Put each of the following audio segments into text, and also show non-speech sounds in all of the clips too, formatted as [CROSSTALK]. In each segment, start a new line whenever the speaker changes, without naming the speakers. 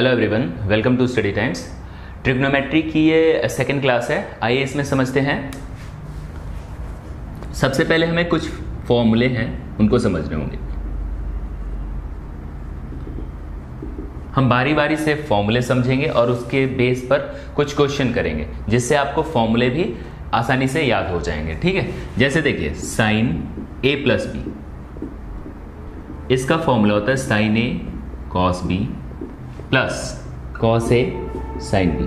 Hello everyone welcome to study times trigonometry की ये second class है. आइए इसमें समझते हैं. सबसे पहले हमें कुछ फॉर्मूले हैं, उनको समझने होंगे. हम बारी बारी से फॉर्मूले समझेंगे और उसके बेस पर कुछ क्वेश्चन करेंगे, जिससे आपको फॉर्मूले भी आसानी से याद हो जाएँगे. ठीक है? जैसे देखिए साइन ए प्लस बी इसका फॉर्मूला होता है sine A cos B plus cos A sine B.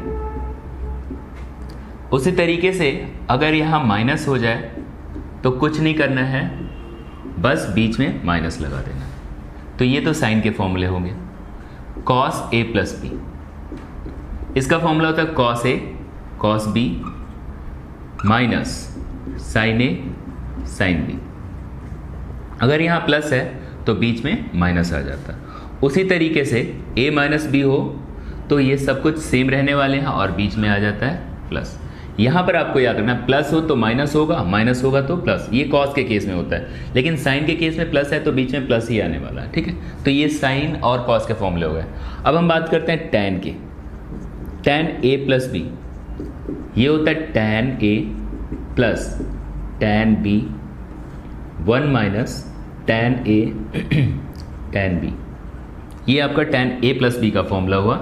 उसी तरीके से अगर यहाँ माइनस हो जाए तो कुछ नहीं करना है, बस बीच में माइनस लगा देना। तो ये तो साइन के फॉर्मूले होंगे। Cos A plus B. इसका फॉर्मूला होता है cos A, cos B, minus sine A, sine B. अगर यहाँ प्लस है तो बीच में माइनस आ जाता। उसी तरीके से a माइनस बी हो तो ये सब कुछ सेम रहने वाले हैं और बीच में आ जाता है प्लस यहाँ पर आपको याद रखना प्लस हो तो माइनस होगा माइनस होगा तो प्लस ये कॉस के केस में होता है. लेकिन साइन के केस में प्लस है तो बीच में प्लस ही आने वाला है, ठीक है? तो ये साइन और कॉस के फॉर्मूले हो गए. अब हम बात करते हैं टेन के. टेन ए प्लस बी ये होता है tan A plus tan B one minus tan A tan B ये आपका टेन ए प्लस बी का फॉर्मूला हुआ।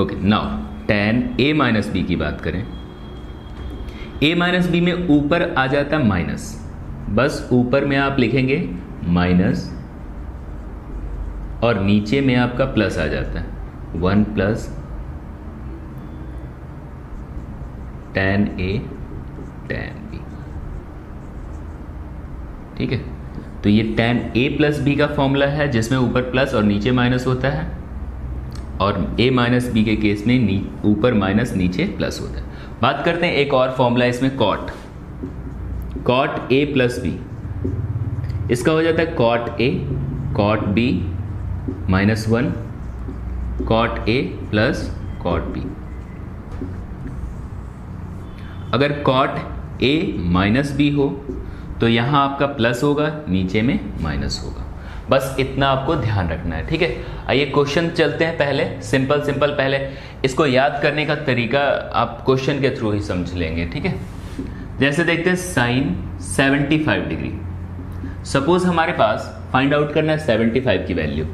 Okay now tan A minus B की बात करें। ए माइनस बी में ऊपर आ जाता माइनस बस ऊपर में आप लिखेंगे माइनस और नीचे में आपका प्लस आ जाता है। One plus tan A tan B ठीक है? तो ये टेन ए प्लस बी का फॉर्मूला है, जिसमें ऊपर प्लस और नीचे माइनस होता है। और ए माइनस बी के केस में ऊपर माइनस नीचे प्लस होता है। बात करते हैं एक और फॉर्मूला इसमें cot cot A plus B इसका हो जाता है cot A cot B minus one cot A plus cot B अगर कॉट ए माइनस बी हो तो यहाँ आपका प्लस होगा नीचे में माइनस होगा। बस इतना आपको ध्यान रखना है ठीक है? आइए क्वेश्चन चलते हैं पहले सिंपल सिंपल पहले। इसको याद करने का तरीका आप क्वेश्चन के थ्रू ही समझ लेंगे ठीक है? जैसे देखते हैं साइन 75 डिग्री। सपोज़ हमारे पास फाइंड आउट करना है 75 की वैल्यू।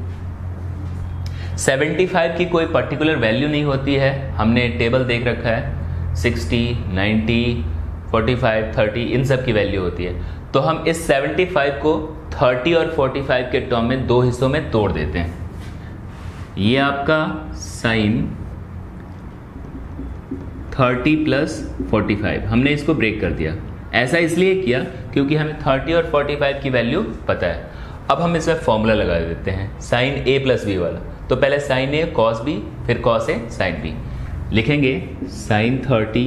75 की कोई पर्टिकुलर वैल्यू नहीं होती है हमने टेबल देख रखा है 60, 90, 45, 30 इन सब की वैल्यू होती है। तो हम इस 75 को 30 और 45 के टर्म में दो हिस्सों में तोड़ देते हैं। ये आपका साइन 30 प्लस 45 हमने इसको ब्रेक कर दिया। ऐसा इसलिए किया क्योंकि हमें 30 और 45 की वैल्यू पता है। अब हम इसमें फॉर्मूला लगा देते हैं। साइन ए प्लस बी वाला। तो पहले साइन ए कॉस बी फिर कॉस ए साइन बी लिखेंगे sine 30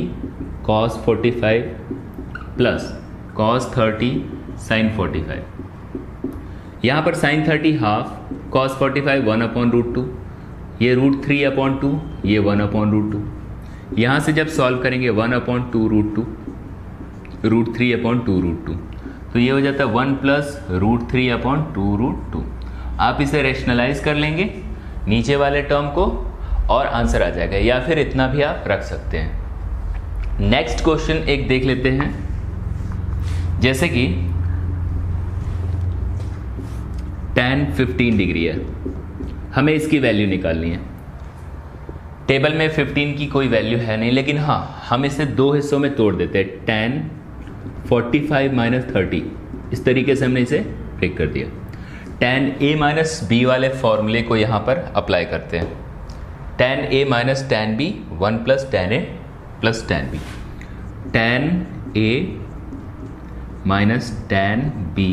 cos 45 plus cos 30 sine 45 यहाँ पर sine 30 half cos 45 one upon root two ये रूट थ्री अपॉन टू ये वन अपॉन रूट टू यहाँ से जब सॉल्व करेंगे one upon two root two root three upon two root two तो ये हो जाता है one plus root three upon two root two आप इसे रेशनलाइज कर लेंगे, नीचे वाले टर्म को और आंसर आ जाएगा, या फिर इतना भी आप रख सकते हैं. नेक्स्ट क्वेश्चन एक देख लेते हैं। जैसे कि टेन फिफ्टीन डिग्री है। हमें इसकी वैल्यू निकालनी है। टेबल में 15 की कोई वैल्यू है नहीं, लेकिन हाँ हम इसे दो हिस्सों में तोड़ देते हैं। Tan forty five minus thirty इस तरीके से हमने इसे ब्रेक कर दिया। टेन ए माइनस बी वाले फॉर्मूले को यहाँ पर अप्लाई करते हैं। Tan A minus tan B one plus tan A plus tan B tan A minus tan B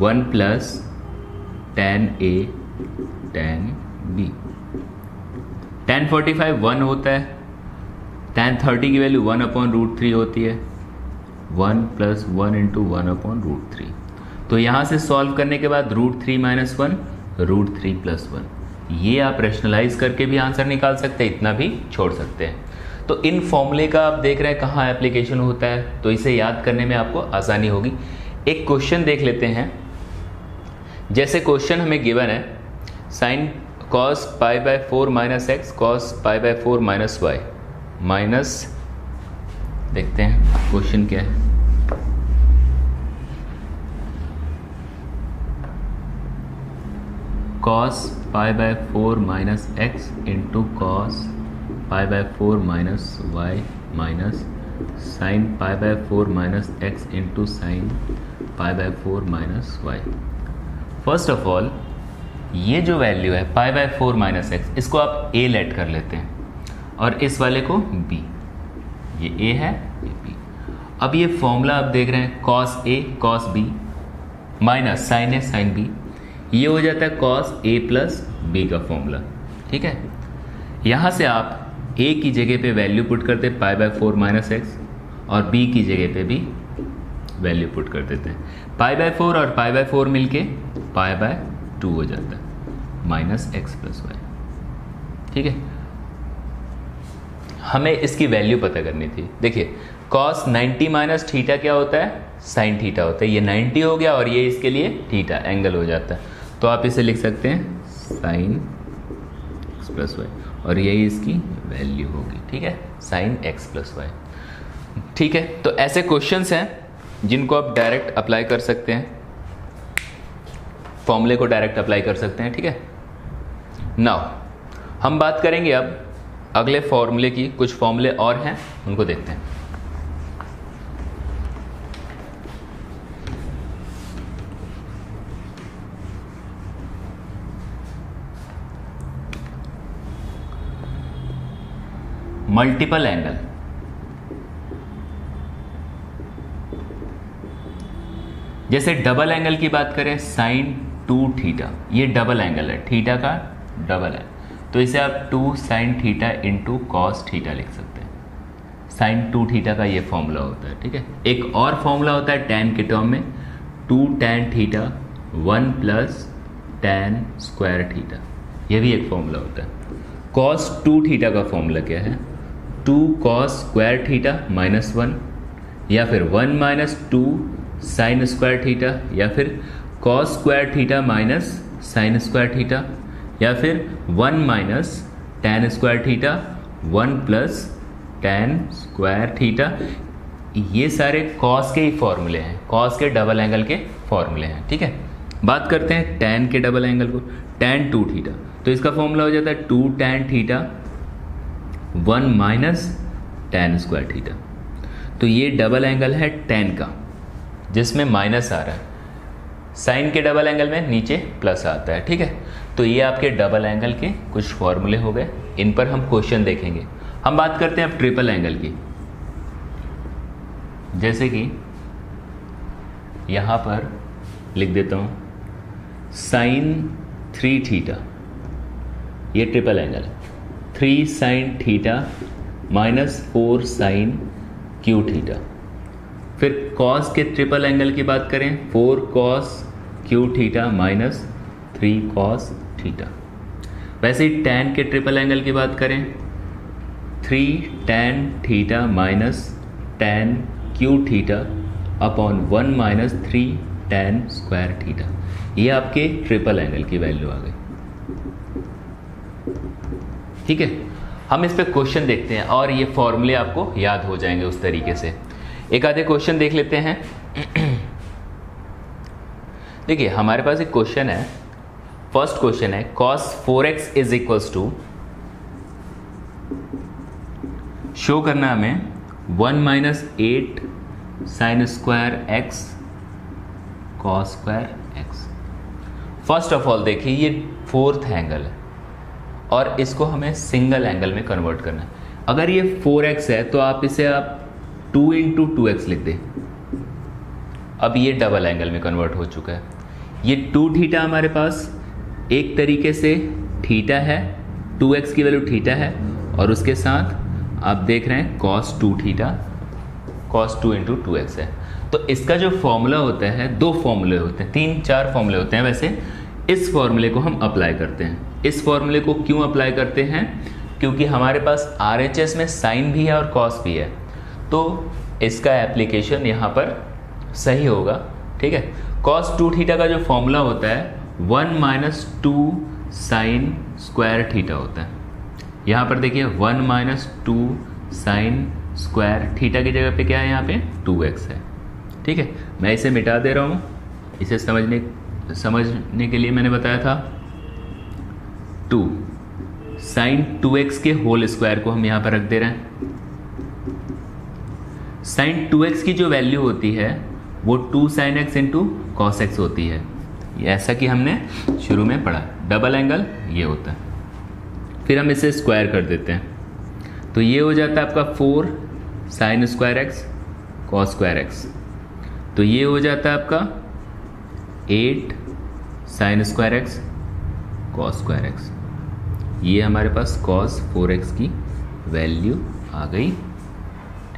one plus tan A tan B tan forty five one होता है. Tan thirty की value one upon root three होती है. One plus one into one upon root three तो यहाँ से solve करने के बाद root three minus one root three plus one ये आप रेशनलाइज करके भी आंसर निकाल सकते हैं, इतना भी छोड़ सकते हैं. तो इन फॉर्मूले का आप देख रहे हैं कहाँ एप्लीकेशन होता है तो इसे याद करने में आपको आसानी होगी। एक क्वेश्चन देख लेते हैं। जैसे क्वेश्चन हमें गिवन है sine cos pi by four minus x cos pi by four minus y minus देखते हैं क्वेश्चन क्या है। Cos pi by four minus x into cos pi by four minus y minus sine pi by four minus x into sine pi by four minus y first of all ये जो value है pi by four minus x इसको आप ए late कर लेते हैं। और इस वाले को बी ये ए है, ये बी अब ये फॉर्मूला आप देख रहे हैं cos A cos B minus sine A sine B ये हो जाता है कॉस ए प्लस बी का फॉर्मूला ठीक है? यहाँ से आप ए की जगह पे वैल्यू पुट करते pi by four minus x और बी की जगह पे भी वैल्यू पुट कर देते हैं। पाई बाय फोर और पाई बाय फोर मिलके पाई बाय टू हो जाता है माइनस एक्स प्लस वाई ठीक है? हमें इसकी वैल्यू पता करनी थी। देखिए कॉस 90 माइनस थीटा क्या होता है? साइन थीटा होता है। ये 90 हो गया और ये इसके लिए थीटा एंगल हो जाता है। तो आप इसे लिख सकते हैं साइन एक्स प्लस वाई और यही इसकी वैल्यू होगी, ठीक है? साइन एक्स प्लस वाई ठीक है? तो ऐसे क्वेश्चंस हैं जिनको आप डायरेक्ट अप्लाई कर सकते हैं। फॉर्मूले को डायरेक्ट अप्लाई कर सकते हैं, ठीक है? नाउ हम बात करेंगे अब अगले फॉर्मूले की, कुछ फॉर्मूले और हैं, उनको देखते हैं। मल्टीपल एंगल जैसे डबल एंगल की बात करें साइन टू थीटा ये डबल एंगल है थीटा का डबल है। तो इसे आप two sine theta into cos theta लिख सकते हैं। साइन टू थीटा का ये फॉर्मूला होता है, ठीक है? एक और फॉर्मूला होता है टेन के टर्म में two tan theta one plus tan square theta ये भी एक फॉर्मूला होता है। कॉस टू थीटा का फॉर्मूला क्या है? Two cos square theta minus one या फिर one minus two sine square theta या फिर cos square theta minus sine square theta या फिर one minus tan square theta one plus tan square theta ये सारे कॉस के ही फॉर्मूले हैं कॉस के डबल एंगल के फॉर्मूले हैं, ठीक है? बात करते हैं टेन के डबल एंगल को टेन टू थीटा तो इसका फॉर्मूला हो जाता है two tan theta one minus tan square theta. तो ये डबल एंगल है टेन का, जिसमें माइनस आ रहा है। साइन के डबल एंगल में नीचे प्लस आता है, ठीक है? तो ये आपके डबल एंगल के कुछ फॉर्मूले हो गए, इन पर हम क्वेश्चन देखेंगे। हम बात करते हैं अब ट्रिपल एंगल की। जैसे कि यहाँ पर लिख देता हूँ, साइन थ्री थीटा, ये ट्रिपल एंगल है। Three sine theta minus four sine cube theta. फिर कॉस के ट्रिपल एंगल की बात करें, four cos cube theta minus three cos theta. वैसे ही टेन के ट्रिपल एंगल की बात करें, three tan theta minus tan cube theta upon one minus three tan square theta. ये आपके ट्रिपल एंगल की वैल्यू आ गई। ठीक है? हम इस पर क्वेश्चन देखते हैं और ये फॉर्मूले आपको याद हो जाएँगे उस तरीके से। एक आधे क्वेश्चन देख लेते हैं। [CLEARS THROAT] देखिए, हमारे पास एक क्वेश्चन है। फ़र्स्ट क्वेश्चन है cos four x is equals to show करना हमें one minus eight sine square x cos square x first of all देखिए, ये फोर्थ एंगल है। और इसको हमें सिंगल एंगल में कन्वर्ट करना है। अगर ये 4x है तो आप इसे आप 2 इंटू टू लिख दें। अब ये डबल एंगल में कन्वर्ट हो चुका है। ये टू थीटा हमारे पास, एक तरीके से थीटा है 2x की वैल्यू थीटा है, और उसके साथ आप देख रहे हैं cos two theta cos two into two है। तो इसका जो फॉर्मूला होता है, दो फॉर्मूले होते हैं, तीन, चार फॉर्मूले होते हैं, वैसे इस फॉर्मूले को हम अप्लाई करते हैं। इस फॉर्मूले को क्यों अप्लाई करते हैं? क्योंकि हमारे पास आरएचएस में साइन भी है और कॉस भी है। तो इसका एप्लीकेशन यहाँ पर सही होगा, ठीक है? कॉस टू थीटा का जो फॉर्मूला होता है one minus two sine square theta होता है। यहाँ पर देखिए one minus two sine square theta की जगह पे क्या है यहाँ पे? टू एक्स है। ठीक है? मैं इसे मिटा दे रहा हूँ। इसे समझने समझने के लिए मैंने बताया था टू। साइन टू एक्स के होल स्क्वायर को हम यहाँ पर रख दे रहे हैं। साइन टू एक्स की जो वैल्यू होती है, वो two sine x into cos x होती है। ऐसा कि हमने शुरू में पढ़ा। डबल एंगल ये होता है। फिर हम इसे स्क्वायर कर देते हैं। तो ये हो जाता है आपका four sine square x cos square x. तो ये हो जाता है आपका eight sine square x cos square x. ये हमारे पास कॉस फोर एक्स की वैल्यू आ गई।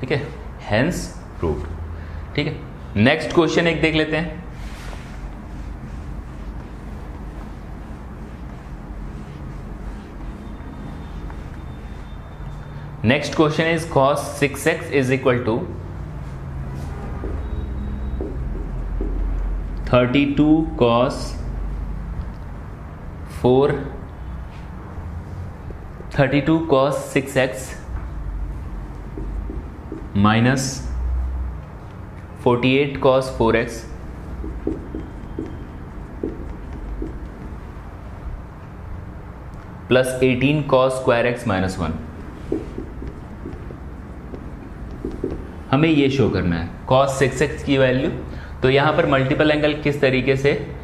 ठीक है? हैंस प्रूफ ठीक है? नेक्स्ट क्वेश्चन एक देख लेते हैं। Next question is cos 6x cos equal to 32 cos 4 32 cos 6x minus 48 cos 4x plus 18 cos square x minus 1 हमें ये शो करना है। कॉस सिक्स एक्स की वैल्यू तो यहाँ पर मल्टीपल एंगल किस तरीके से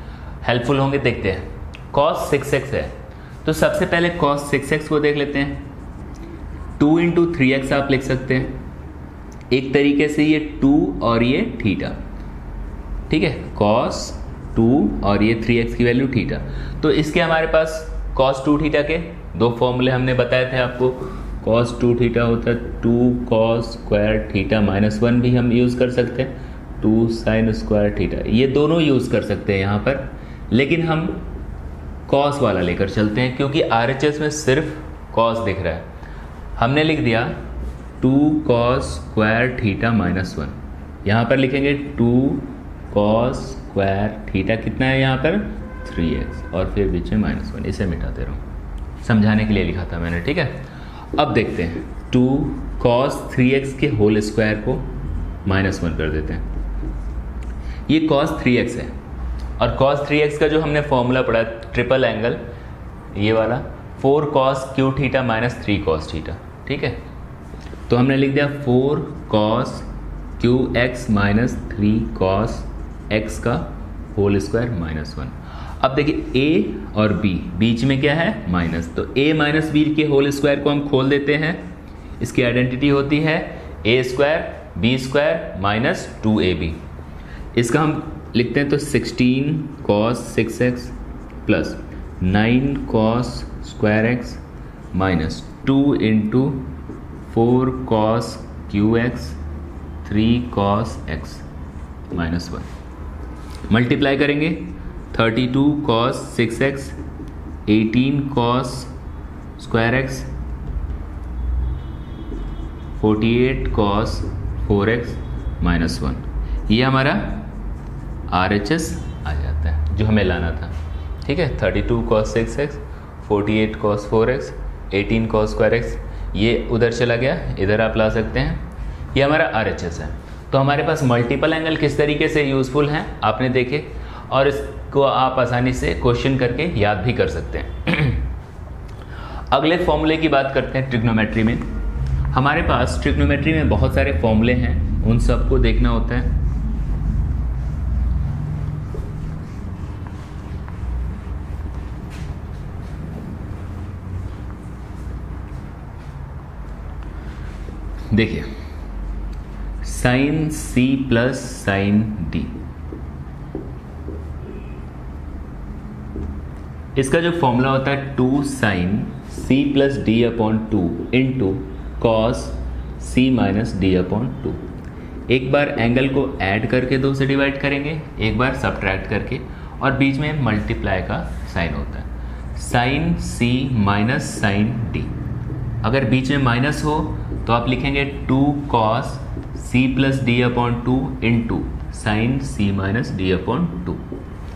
हेल्पफुल होंगे देखते हैं। कॉस सिक्स एक्स है। तो सबसे पहले कॉस सिक्स एक्स को देख लेते हैं। टू इंटू थ्री एक्स आप लिख सकते हैं। एक तरीके से ये टू और ये थीटा ठीक है? कॉस टू और ये थ्री एक्स की वैल्यू थीटा तो इसके हमारे पास कॉस टू थीटा के दो फॉर्मूले हमने बताए थे आपको। कॉस टू थीटा होता है two cos square theta minus one भी हम यूज़ कर सकते हैं। टू साइन स्क्वायर थीटा ये दोनों यूज़ कर सकते हैं यहाँ पर। लेकिन हम कॉस वाला लेकर चलते हैं, क्योंकि आरएचएस में सिर्फ़ कॉस दिख रहा है। हमने लिख दिया two cos square theta minus one यहाँ पर लिखेंगे टू कॉस स्क्वायर थीटा कितना है यहाँ पर? थ्री एक्स और फिर बीच में माइनस वन इसे मिटा दे रहा। हूँ समझाने के लिए लिखा था मैंने, ठीक है? अब देखते हैं। टू कॉस थ्री एक्स के होल स्क्वायर को माइनस वन कर देते हैं। ये कॉस थ्री एक्स है। और कॉस थ्री एक्स का जो हमने फॉर्मूला पढ़ा ट्रिपल एंगल ये वाला four cos cube theta minus three cos theta ठीक है? तो हमने लिख दिया four cos cube x minus three cos x का होल स्क्वायर माइनस वन अब देखिए ए और बी बीच में क्या है? माइनस तो ए माइनस बी के होल स्क्वायर को हम खोल देते हैं। इसकी आइडेंटिटी होती है a square b square minus two a b इसका हम लिखते हैं तो sixteen cos six x plus nine cos square x minus two into four cos cube x three cos x minus one multiply करेंगे. Thirty two cos six x eighteen cos square x forty eight cos four x minus one ये हमारा R H S आ जाता है, जो हमें लाना था। ठीक है? Thirty two cos six x forty eight cos four x eighteen cos square x ये उधर चला गया, इधर आप ला सकते हैं। ये हमारा आर एच एस है। तो हमारे पास मल्टीपल एंगल किस तरीके से यूज़फुल हैं, आपने देखे, और इसको आप आसानी से क्वेश्चन करके याद भी कर सकते हैं। [CLEARS THROAT] अगले फॉर्मूले की बात करते हैं ट्रिग्नोमेट्री में। हमारे पास ट्रिग्नोमेट्री में बहुत सारे फॉर्मूले हैं, उन सबको देखना होता है। देखिए sine C plus sine D इसका जो फॉर्मूला होता है two sine C plus D upon two into cos C minus D upon two एक बार एंगल को ऐड करके दो से डिवाइड करेंगे, एक बार सब्ट्रैक्ट करके, और बीच में मल्टीप्लाई का साइन होता है। Sine C minus sine D अगर बीच में माइनस हो तो आप लिखेंगे two cos C plus D upon two into sine C minus D upon two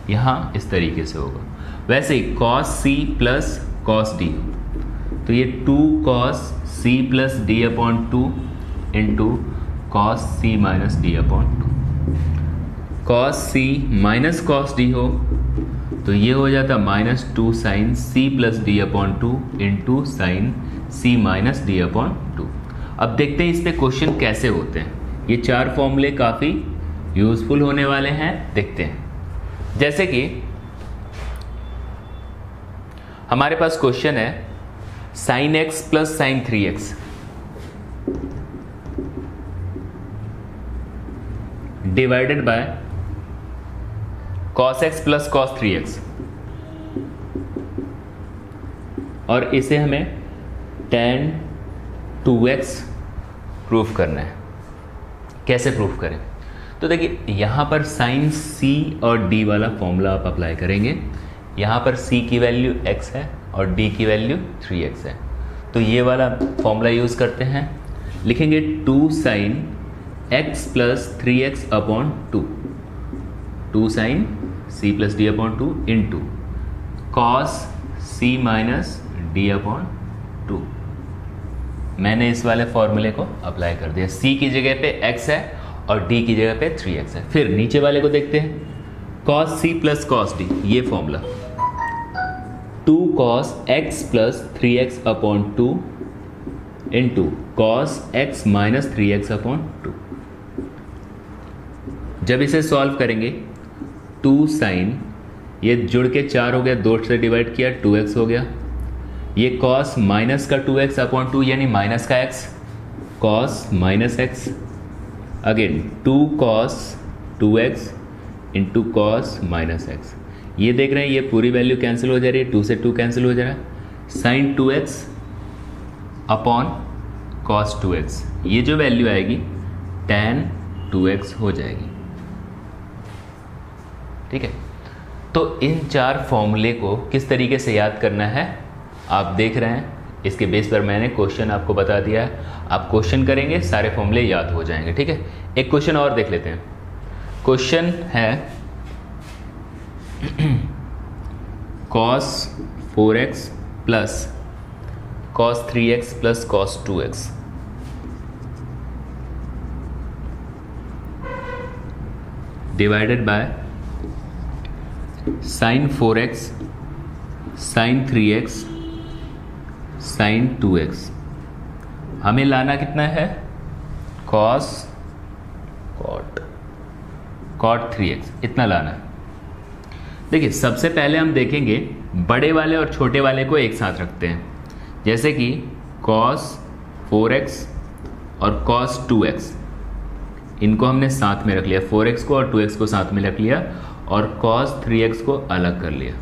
यहाँ इस तरीके से होगा। वैसे ही cos C plus cos D तो ये two cos C plus D upon two into cos C minus D upon two cos C minus cos D हो तो ये हो जाता minus two sine C plus D upon two into sine C minus D upon two अब देखते हैं इस पे क्वेश्चन कैसे होते हैं। ये चार फॉर्मूले काफ़ी यूजफुल होने वाले हैं। देखते हैं। जैसे कि हमारे पास क्वेश्चन है sine x plus sine three x divided by cos x plus cos three x और इसे हमें टेन टू एक्स प्रूफ करना है। कैसे प्रूफ करें? तो देखिए, यहाँ पर साइन सी और डी वाला फॉर्मूला आप अप्लाई करेंगे। यहाँ पर सी की वैल्यू x है और d की वैल्यू 3x है। तो ये वाला फॉर्मूला यूज़ करते हैं। लिखेंगे two sine x plus three x upon two. Two sine C plus D upon two into. Cos C minus D upon two. मैंने इस वाले फॉर्मूले को अप्लाई कर दिया। सी की जगह पे एक्स है और डी की जगह पे थ्री एक्स है। फिर नीचे वाले को देखते हैं। Cos C plus cos D ये formula two cos x plus three x upon two into cos x minus three x upon two जब इसे सॉल्व करेंगे टू साइन ये जुड़ के चार हो गया, दो से डिवाइड किया टू एक्स हो गया। ये कॉस माइनस का टू एक्स अपॉन टू यानी माइनस का x cos minus x again two cos two x into cos minus x ये देख रहे हैं, ये पूरी वैल्यू कैंसिल हो जा रही है टू से टू कैंसिल हो जा रहा है। Sine two x upon cos two x ये जो वैल्यू आएगी टेन टू एक्स हो जाएगी। ठीक है? तो इन चार फॉर्मूले को किस तरीके से याद करना है? आप देख रहे हैं, इसके बेस पर मैंने क्वेश्चन आपको बता दिया है। आप क्वेश्चन करेंगे, सारे फॉर्मूले याद हो जाएँगे, ठीक है? एक क्वेश्चन और देख लेते हैं। क्वेश्चन है cos four x plus cos three x plus cos two x divided by sine four x sine three x sine two x. हमें लाना कितना है? Cos cot. Cot three x. इतना लाना। है देखिए, सबसे पहले हम देखेंगे बड़े वाले और छोटे वाले को एक साथ रखते हैं। जैसे कि कॉस फोर एक्स और कॉस टू एक्स। इनको हमने साथ में रख लिया। फोर एक्स को और टू एक्स को साथ में रख लिया और कॉस थ्री एक्स को अलग कर लिया।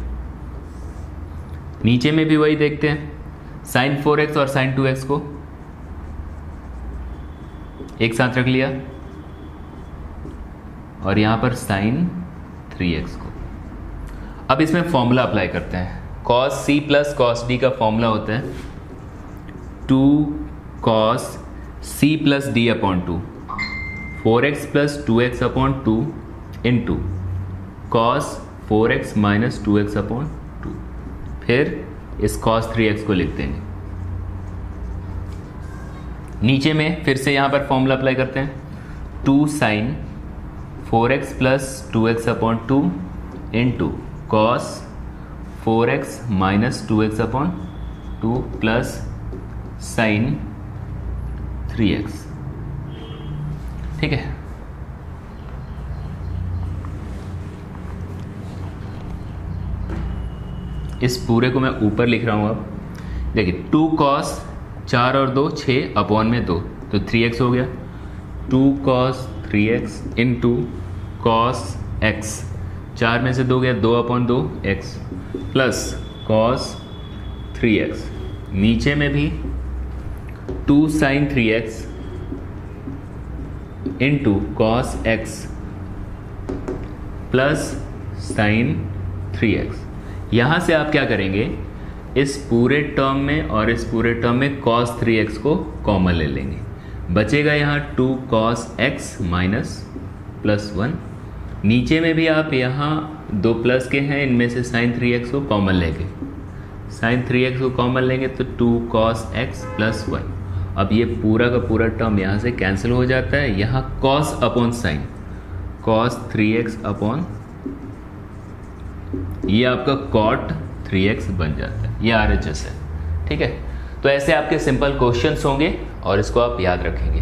नीचे में भी वही देखते हैं। साइन फोर एक्स और साइन टू एक्स को एक साथ रख लिया और यहाँ पर साइन थ्री एक्स को। अब इसमें फॉर्मूला अप्लाई करते हैं। Cos C plus cos D का फॉर्मूला होता है two cos C plus D upon two. Four x plus two x upon two into. Cos four x minus two x upon two. फिर इस cos three x को लिख देंगे। नीचे में फिर से यहाँ पर फॉर्मूला अप्लाई करते हैं। Two sine four x plus two x upon two into cos four x minus two x upon two plus sine three x ठीक है? इस पूरे को मैं ऊपर लिख रहा हूँ अब। देखिए, टू कॉस चार और दो छ अपॉन में दो तो थ्री एक्स हो गया। Two cos three x into cos x चार में से दो गया, दो अपॉन दो x plus cos three x नीचे में भी two sine three x into cos x plus sine three x यहाँ से आप क्या करेंगे? इस पूरे टर्म में और इस पूरे टर्म में थ्री एक्स को कॉमन ले लेंगे। बचेगा यहाँ two cos x minus plus one नीचे में भी आप यहाँ दो प्लस के हैं, इनमें से साइन थ्री एक्स को कॉमन लेंगे। साइन थ्री एक्स को कॉमन लेंगे तो two cos x plus one अब ये पूरा का पूरा टर्म यहाँ से कैंसिल हो जाता है। यहाँ cos upon sine cos three x upon ये आपका कॉट थ्री एक्स बन जाता है, ये आर एच एस है, ठीक है? तो ऐसे आपके सिंपल क्वेश्चंस होंगे और इसको आप याद रखेंगे।